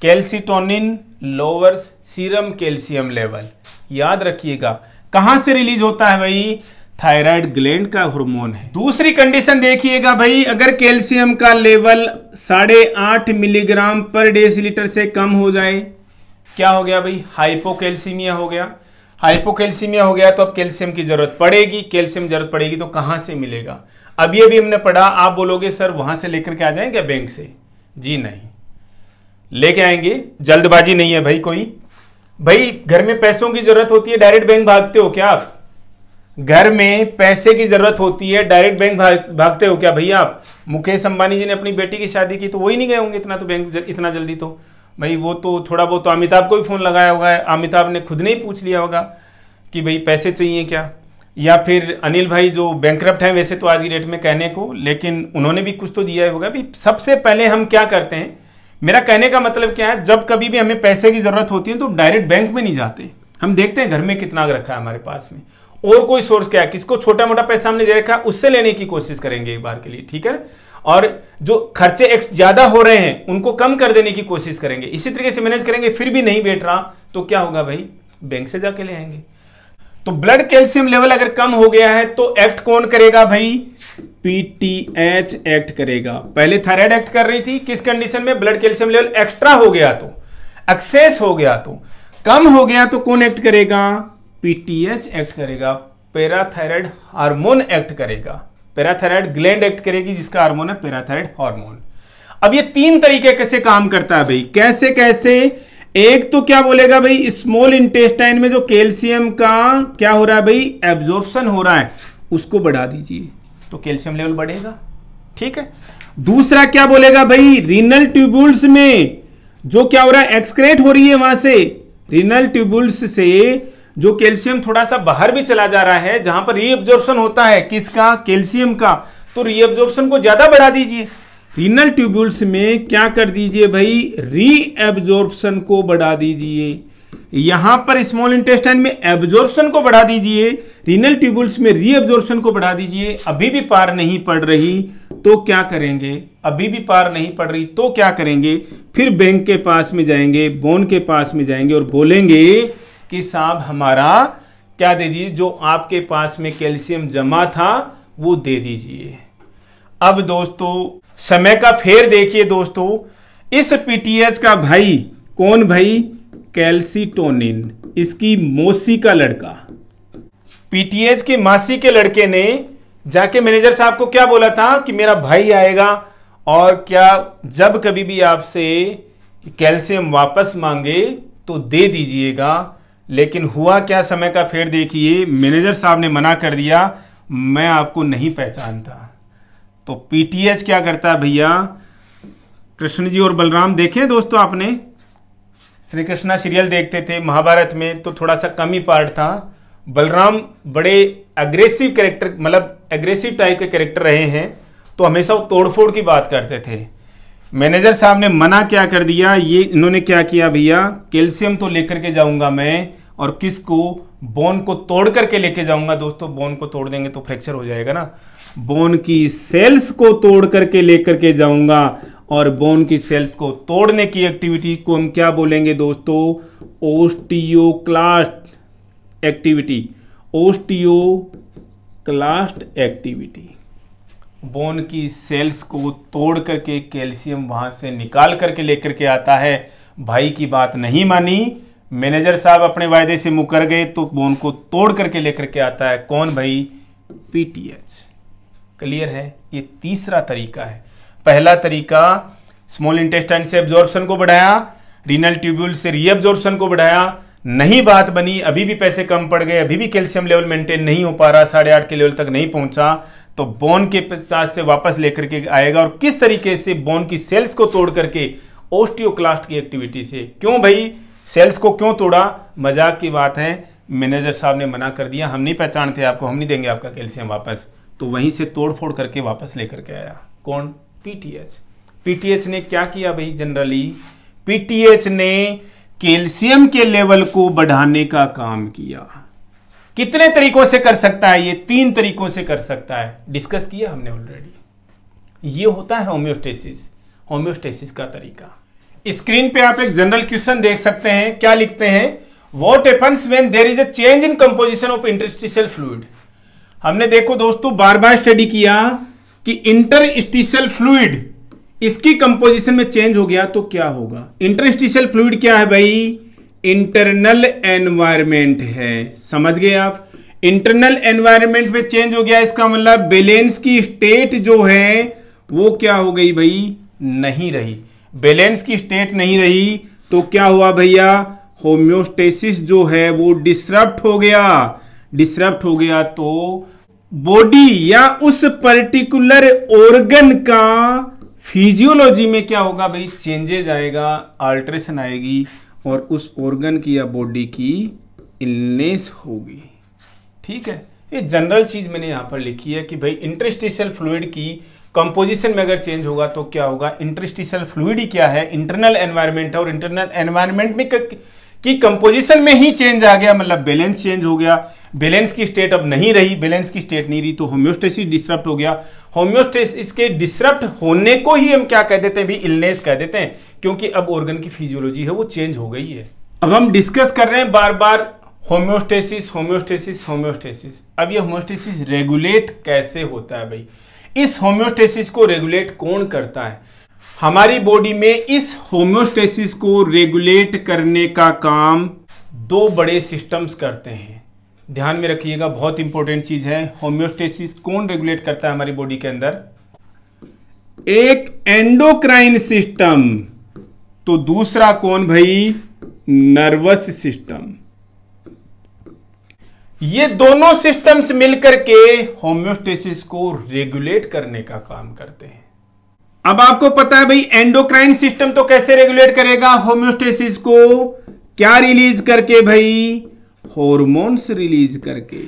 calcitonin lowers serum calcium level याद रखिएगा, कहाँ से रिलीज़ होता है भाई? थायराइड ग्लैंड का हार्मोन है। दूसरी कंडीशन देखिएगा भाई, अगर कैल्शियम का लेवल साढ़े आठ मिलीग्राम पर डेसीलीटर से कम हो जाए, क्या हो गया भाई? हाइपोकैल्सीमिया हो गया। हाइपोकैल्सीमिया हो गया तो अब कैल्शियम की ज़रूरत पड़ेगी। कैल्शियम ज़रूरत पड़ेगी तो कहाँ से मिलेगा? अभी अभी हमने पढ़ा आप बोलोगे सर वहाँ से लेकर के आ जाएँगे बैंक से? जी नहीं। लेके आएँगे जल्दबाजी नहीं है भाई कोई। भाई घर में पैसों की ज़रूरत होती है डायरेक्ट बैंक भागते हो क्या आप? घर में पैसे की ज़रूरत होती है डायरेक्ट बैंक भाग, भागते हो क्या भैया आप? मुकेश अंबानी जी ने अपनी बेटी की शादी की तो वही नहीं गए होंगे इतना तो बैंक इतना जल्दी तो। भाई वो तो थोड़ा बहुत तो अमिताभ को भी फ़ोन लगाया होगा अमिताभ ने खुद नहीं पूछ लिया होगा कि भाई पैसे चाहिए क्या? या फिर अनिल भाई जो बैंक हैं, वैसे तो आज की डेट में कहने को, लेकिन उन्होंने भी कुछ तो दिया होगा। भी सबसे पहले हम क्या करते हैं? मेरा कहने का मतलब क्या है? जब कभी भी हमें पैसे की ज़रूरत होती है तो डायरेक्ट बैंक में नहीं जाते। हम देखते हैं घर में कितना रखा है हमारे पास में। और कोई सोर्स क्या है? किसको छोटा मोटा पैसा हमने दे रखा है, उससे लेने की कोशिश करेंगे एक बार के लिए, ठीक है? और जो खर्चे एक्स ज़्यादा हो रहे हैं, उनको कम कर देने की कोशिश करेंगे। इसी तरीके से मैनेज करेंगे, फिर भी नहीं बैठ रहा तो क्या होगा भाई? बैंक से जाके ले आएँगे। तो ब्लड कैल्शियम लेवल अगर कम हो गया है तो एक्ट कौन करेगा भाई? पीटीएच एक्ट करेगा। पहले थायराइड एक्ट कर रही थी, किस कंडीशन में? ब्लड कैल्शियम लेवल एक्स्ट्रा हो गया तो। एक्सेस हो गया तो। कम हो गया तो कौन एक्ट करेगा? पीटीएच एक्ट करेगा। पैराथायराइड हार्मोन एक्ट करेगा। पैराथायराइड ग्लैंड एक्ट करेगी, जिसका हार्मोन है पैराथायराइड हार्मोन अब ये तीन तरीके कैसे काम करता है भाई? कैसे कैसे एक तो क्या बोलेगा भाई स्मॉल इंटेस्टाइन में जो कैल्शियम का क्या हो रहा है भाई एब्जॉर्प्शन हो रहा है उसको बढ़ा दीजिए। तो कैल्शियम लेवल बढ़ेगा। ठीक है। दूसरा क्या बोलेगा भाई रीनल ट्यूबुल्स में जो क्या हो रहा है एक्सक्रेट हो रही है वहाँ से। रीनल ट्यूबुल्स से जो कैल्शियम थोड़ा सा बाहर भी चला जा रहा है जहाँ पर रीअब्जॉर्प्शन होता है किसका? कैल्शियम का। तो रीअब्जॉर्प्शन को ज़्यादा बढ़ा दीजिए। रीनल ट्यूब्यूल्स में क्या कर दीजिए भाई? रीएब्जॉर्प्शन को बढ़ा दीजिए। यहाँ पर स्मॉल इंटेस्टाइन में एब्जॉर्प्शन को बढ़ा दीजिए। रीनल ट्यूब्यूल्स में रीएब्जॉर्प्शन को बढ़ा दीजिए। अभी भी पार नहीं पड़ रही तो क्या करेंगे? अभी भी पार नहीं पड़ रही तो क्या करेंगे? फिर बैंक के पास में जाएँगे बोन के पास में जाएँगे और बोलेंगे कि साहब हमारा क्या दे दीजिए? जो आपके पास में कैल्शियम जमा था, वो दे दीजिए। अब दोस्तों समय का फेर देखिए दोस्तों, इस पीटीएच का भाई, कौन भाई? कैल्सीटोनिन, इसकी मौसी का लड़का। पीटीएच की मासी के लड़के ने जाके मैनेजर साहब को क्या बोला था कि मेरा भाई आएगा और क्या जब कभी भी आपसे कैल्शियम वापस मांगे तो दे दीजिएगा। लेकिन हुआ क्या समय का फेर देखिए, मैनेजर साहब ने मना कर दिया, मैं आपको नहीं पहचानता। तो पीटीएच क्या करता है भैया? कृष्ण जी और बलराम देखे दोस्तों आपने? श्री कृष्णा सीरियल देखते थे महाभारत में तो थोड़ा सा कम ही पार्ट था। बलराम बड़े अग्रेसिव कैरेक्टर मतलब एग्रेसिव टाइप के कैरेक्टर रहे हैं तो हमेशा वो तोड़फोड़ की बात करते थे। मैनेजर साहब ने मना क्या कर दिया? ये इन्होंने क्या किया भैया? कैल्शियम तो लेकर के जाऊँगा मैं। और किसको? बोन को तोड़ करके लेके जाऊँगा दोस्तों। बोन को तोड़ देंगे तो फ्रैक्चर हो जाएगा ना। बोन की सेल्स को तोड़ करके लेकर के जाऊँगा और बोन की सेल्स को तोड़ने की एक्टिविटी को हम क्या बोलेंगे दोस्तों? Osteoclast activity. Osteoclast activity. Bone की सेल्स को तोड़ करके कैल्शियम वहाँ से निकाल करके लेकर के आता है। भाई की बात नहीं मानी। मैनेजर साहब अपने वायदे से मुकर गए तो बोन को तोड़ करके लेकर के आता है, कौन भाई? पीटीएच क्लियर है? ये तीसरा तरीका है। पहला तरीका स्मॉल इंटेस्टाइन से एब्जॉर्प्शन को बढ़ाया रीनल ट्यूब्यूल से रीअब्जॉर्प्शन को बढ़ाया, नहीं बात बनी, अभी भी पैसे कम पड़ गए, अभी भी कैल्शियम लेवल मेंटेन नहीं हो पा रहा, साढ़े आठ के लेवल तक नहीं पहुँचा तो बोन के साथ से वापस लेकर के आएगा, और किस तरीके से बोन की सेल्स को तोड़ करके ओस्टियोक्लास्ट की एक्टिविटी से? क्यों भाई? सेल्स को क्यों तोड़ा? मज़ाक की बात है। मैनेजर साहब ने मना कर दिया। हम नहीं पहचानते आपको, हम नहीं देंगे आपका कैल्शियम वापस। तो वहीं से तोड़ फोड़ करके वापस लेकर के आया। कौन? पीटीएच पीटीएच ने क्या किया भाई, जनरली? पीटीएच ने कैल्शियम के लेवल को बढ़ाने का काम किया। कितने तरीकों से कर सकता है ये? तीन तरीकों से कर सकता है। डिस्कस किया हमने ऑलरेडी ये होता है होम्योस्टेसिस। होम्योस्टेसिस का तरीका। स्क्रीन पे आप एक जनरल क्वेश्चन देख सकते हैं, क्या लिखते हैं? What happens when there is a change in composition of interstitial fluid हमने देखो दोस्तों बार बार स्टडी किया कि इंटरस्टिशियल फ्लूड इसकी कंपोजिशन में चेंज हो गया तो क्या होगा? इंटरस्टिशियल फ्लूड क्या है भाई? इंटरनल एनवायरमेंट है। समझ गए आप? इंटरनल एनवायरमेंट में चेंज हो गया इसका मतलब बैलेंस की स्टेट जो है, वो क्या हो गई भाई? नहीं रही। बैलेंस की स्टेट नहीं रही तो क्या हुआ भैया? होम्योस्टेसिस जो है वो डिसरप्ट हो गया। डिसरप्ट हो गया तो बॉडी या उस पर्टिकुलर ऑर्गन का फिजियोलॉजी में क्या होगा भाई? चेंजेज आएगा अल्ट्रेशन आएगी और उस ऑर्गन की या बॉडी की इलनेस होगी। ठीक है? ये जनरल चीज़ मैंने यहाँ पर लिखी है कि भाई इंटरस्टिशियल फ्लूड की कंपोजिशन में अगर चेंज होगा तो क्या होगा? इंटरस्टिशियल फ्लूड ही क्या है? इंटरनल एनवायरमेंट है और इंटरनल एनवायरमेंट में की कंपोजिशन में ही चेंज आ गया मतलब बैलेंस चेंज हो गया। बैलेंस की स्टेट अब नहीं रही बैलेंस की स्टेट नहीं रही तो होम्योस्टेसिस डिस्टर्ब हो गया। होम्योस्टेसिस के डिस्टर्ब होने को ही हम क्या कह देते हैं? भी इलनेस कह देते हैं, क्योंकि अब ऑर्गन की फिजियोलॉजी है, वो चेंज हो गई है। अब हम डिस्कस कर रहे हैं बार बार होम्योस्टेसिस होम्योस्टेसिस होम्योस्टेसिस अब ये होम्योस्टेसिस रेगुलेट कैसे होता है भाई? इस होम्योस्टेसिस को रेगुलेट कौन करता है? हमारी बॉडी में इस होम्योस्टेसिस को रेगुलेट करने का काम दो बड़े सिस्टम्स करते हैं। ध्यान में रखिएगा, बहुत इंपॉर्टेंट चीज़ है। होम्योस्टेसिस कौन रेगुलेट करता है हमारी बॉडी के अंदर? एक एंडोक्राइन सिस्टम तो दूसरा कौन भाई? Nervous system. ये दोनों सिस्टम्स मिलकर के होम्योस्टेसिस को रेगुलेट करने का काम करते हैं। अब आपको पता है भाई, एंडोक्राइन सिस्टम तो कैसे रेगुलेट करेगा? होम्योस्टेसिस को क्या रिलीज़ करके भाई? हॉर्मोन्स रिलीज़ करके।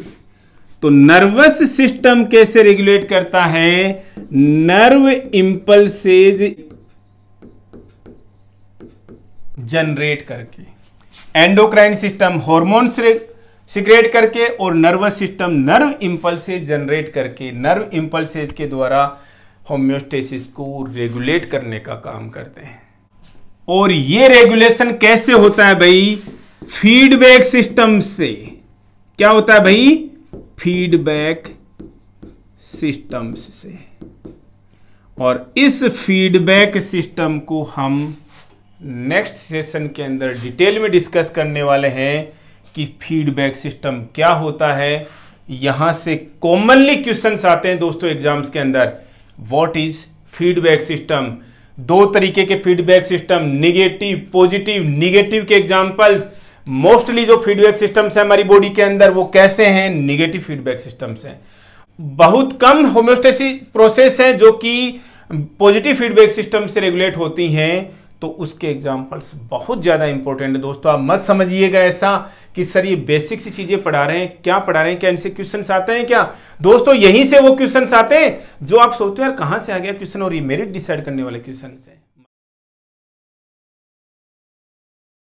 तो नर्वस सिस्टम कैसे रेगुलेट करता है? नर्व इंपल्सेज जनरेट करके। एंडोक्राइन सिस्टम हॉर्मोन्स सिक्रेट करके और nervous system, nerve impulses generate करके, नर्व इंपल्सेज के द्वारा होम्योस्टेसिस को रेगुलेट करने का काम करते हैं। और ये रेगुलेशन कैसे होता है भाई? फीडबैक सिस्टम से। क्या होता है भाई? फीडबैक सिस्टम्स से। और इस फीडबैक सिस्टम को हम नेक्स्ट सेशन के अंदर डिटेल में डिस्कस करने वाले हैं। कि फीडबैक सिस्टम क्या होता है? यहाँ से कॉमनली क्वेश्चंस आते हैं दोस्तों एग्ज़ाम्स के अंदर। व्हाट इज़ फीडबैक सिस्टम दो तरीके के feedback system negative positive negative के एग्जांपल्स मोस्टली जो फीडबैक सिस्टम्स है हमारी बॉडी के अंदर, वो कैसे हैं? निगेटिव फीडबैक सिस्टम्स हैं। बहुत कम होम्योस्टेसिस प्रोसेस है जो कि पॉजिटिव फीडबैक सिस्टम से रेगुलेट होती हैं। तो उसके एग्जाम्पल्स बहुत ज़्यादा इंपॉर्टेंट है। दोस्तों, आप मत समझिएगा ऐसा कि सर ये बेसिक सी चीज़ें पढ़ा रहे हैं। क्या पढ़ा रहे हैं? क्या इनसे क्वेश्चन आते हैं क्या? दोस्तों, यहीं से वो क्वेश्चन आते हैं जो आप सोचते हो, यार, कहाँ से आ गया क्वेश्चन और ये मेरिट डिसाइड करने वाले क्वेश्चन है?